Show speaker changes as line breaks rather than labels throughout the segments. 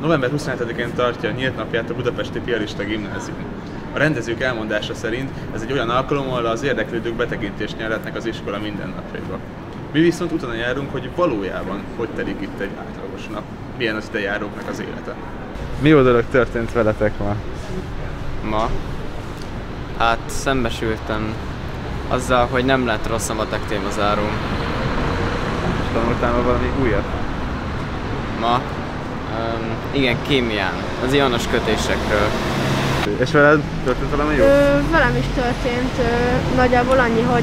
November 27-én tartja a nyílt napját a Budapesti Piarista Gimnázium. A rendezők elmondása szerint ez egy olyan alkalom, ahol az érdeklődők betekintést nyerhetnek az iskola mindennapjaiba. Mi viszont utána járunk, hogy valójában hogy telik itt egy átlagos nap, milyen az idejáróknak az élete. Mi dolog történt veletek ma?
Ma? Hát szembesültem azzal, hogy nem lett rossz a matek témazáró.
És tanultál ma valami újat?
Ma? Um, igen, kémián, az ionos kötésekről.
És veled történt valami jó?
Ö, velem is történt ö, nagyjából annyi, hogy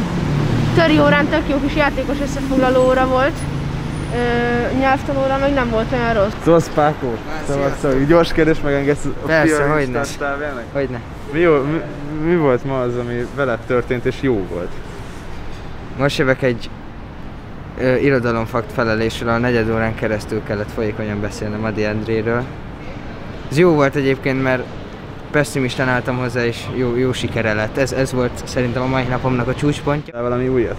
töri órán tök jó kis játékos összefoglaló óra volt, ö, nyelvtanóra meg nem volt olyan rossz.
Szóval Pákó, szóval, szóval gyors kérdés megengedsz a
Persze, hogyne. Hogyne.
Mi, jó, mi, mi, volt ma az, ami veled történt és jó volt?
Most jövök egy irodalomfakt felelésről, a negyed órán keresztül kellett folyékonyan beszélnem Adi Endréről. Ez jó volt egyébként, mert pessimisten álltam hozzá, és jó, jó sikere lett. Ez, ez volt szerintem a mai napomnak a csúcspontja.
Valami újat?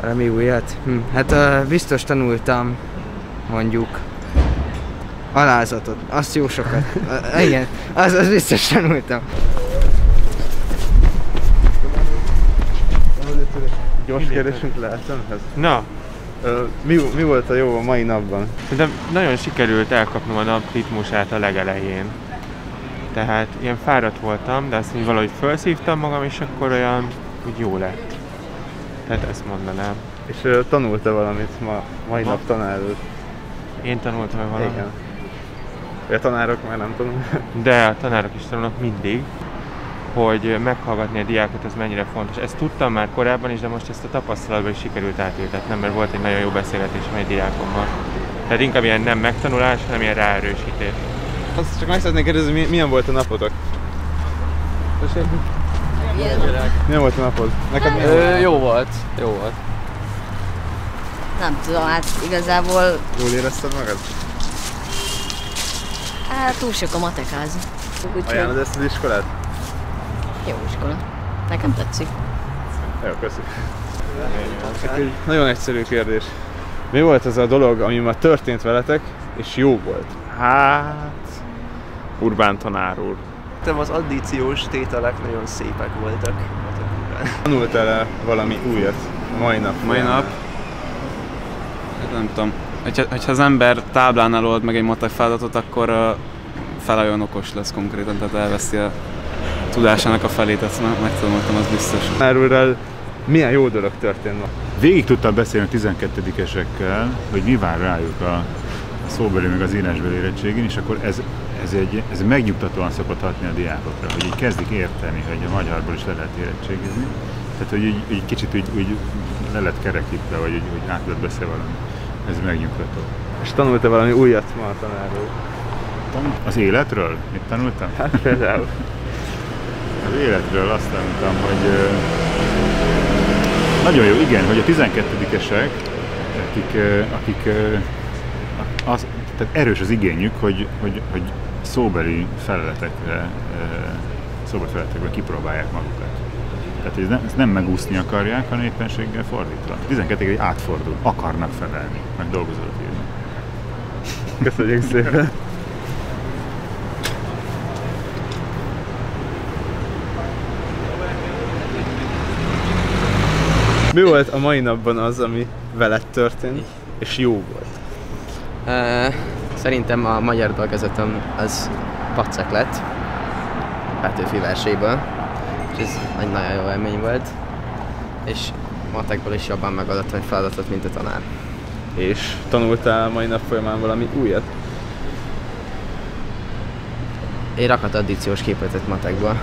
Valami újat? Hm. Hát ö, biztos tanultam, mondjuk, alázatot. Azt jó sokat. Ö, igen, az, az biztos tanultam.
Gyors kérdésünk lehet önhez?
Na,
Ö, Mi, mi volt a jó a mai napban?
de nagyon sikerült elkapnom a nap ritmusát a legelején. Tehát ilyen fáradt voltam, de azt így valahogy felszívtam magam, és akkor olyan úgy jó lett. Tehát ezt mondanám.
És ö, tanulta valamit ma, mai
Ma?
nap tanárul?
Én tanultam valamit.
Igen. A tanárok már nem tanulnak.
De a tanárok is tanulnak mindig, hogy meghallgatni a diákot, ez mennyire fontos. Ezt tudtam már korábban is, de most ezt a tapasztalatban is sikerült átültetnem, mert volt egy nagyon jó beszélgetésem egy diákommal. Tehát inkább ilyen nem megtanulás, hanem ilyen ráerősítés.
Azt csak meg szeretnék kérdezni, mi- milyen volt a napotok? Milyen volt a napod? Milyen volt?
Ö, jó volt, jó volt.
Nem tudom, hát igazából
Jól érezted magad?
hát túl sok a matekáz. Úgyhogy
Ajánlod ezt az iskolát?
Jó iskola. Nekem tetszik.
Jó, köszi. Csak egy nagyon egyszerű kérdés. Mi volt az a dolog, ami ma történt veletek, és jó volt?
Hát... Urbán tanár úr.
Szerintem az addíciós tételek nagyon szépek voltak.
Tanultál-e valami újat mai nap?
Mai nap? Hát nem tudom. Hogyha, hogyha az ember táblánál old meg egy matek feladatot, akkor uh, fel olyan okos lesz konkrétan, tehát elveszi a tudásának a felét, ezt me- megtanultam, az biztos.
Úrral milyen jó dolog történt ma?
Végig tudtam beszélni a 12-esekkel, hogy mi vár rájuk a szóbeli meg az írásbeli érettségén, és akkor ez, ez, egy, ez megnyugtatóan szokott hatni a diákokra, hogy így kezdik érteni, hogy a magyarból is le lehet érettségizni. Tehát, hogy így, így kicsit úgy, úgy le lett kerekítve, vagy úgy, úgy át lett beszélve valami. Ez megnyugtató.
És tanulta valami újat ma a tanár úr?
Az életről? Mit tanultam?
Hát például.
Az életről azt tanultam, hogy nagyon jó, igen, hogy a 12-esek, akik, akik az, tehát erős az igényük, hogy, hogy, hogy szóbeli feleletekre, szóbeli feleletekre kipróbálják magukat. Tehát ez nem, ezt nem megúszni akarják, hanem éppenséggel fordítva. A 12 egy átfordul, akarnak felelni, meg dolgozatot írni.
Köszönjük szépen. Mi volt a mai napban az, ami veled történt, és jó volt?
Ö, szerintem a magyar dolgozatom az pacek lett. Petőfi verséből. És ez egy nagyon jó élmény volt. És matekból is jobban megadottam egy feladatot, mint a tanár.
És tanultál mai nap folyamán valami újat?
Én rakat addíciós képletet matekból.